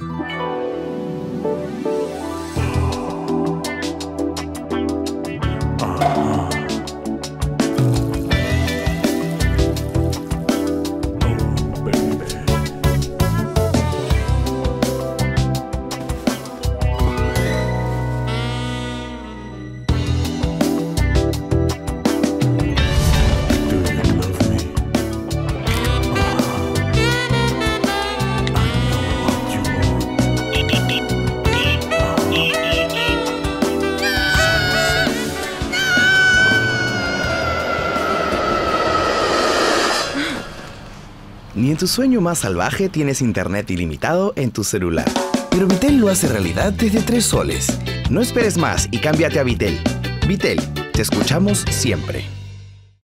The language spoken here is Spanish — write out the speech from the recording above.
Bye. Ni en tu sueño más salvaje tienes internet ilimitado en tu celular. Pero Vitel lo hace realidad desde 3 soles. No esperes más y cámbiate a Vitel. Vitel, te escuchamos siempre.